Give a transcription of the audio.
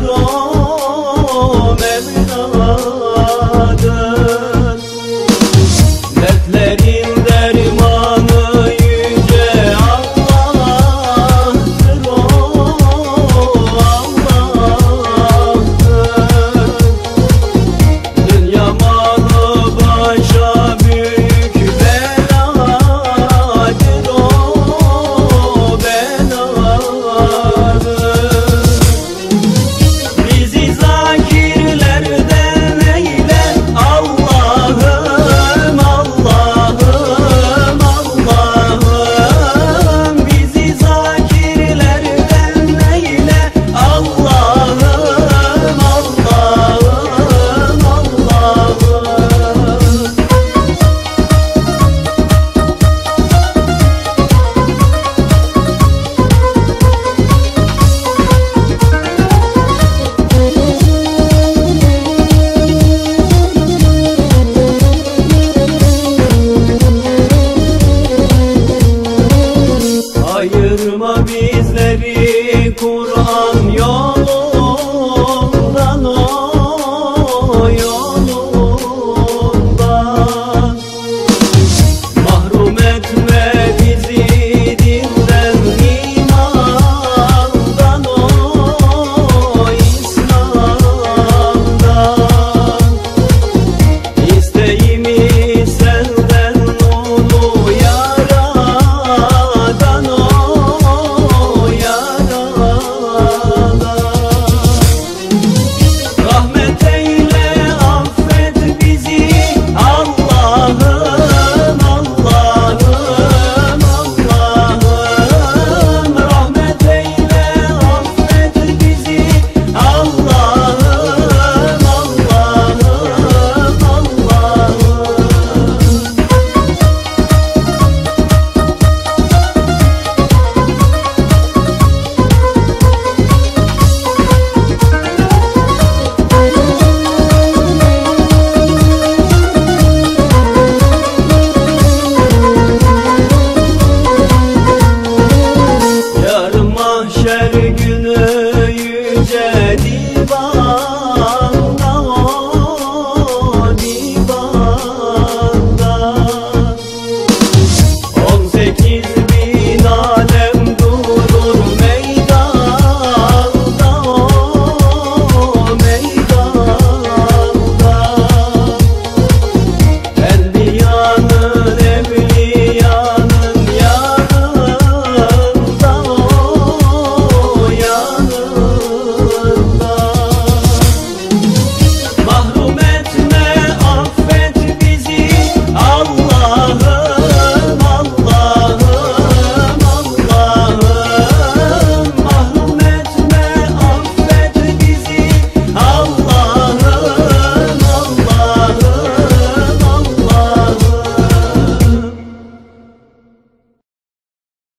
belong.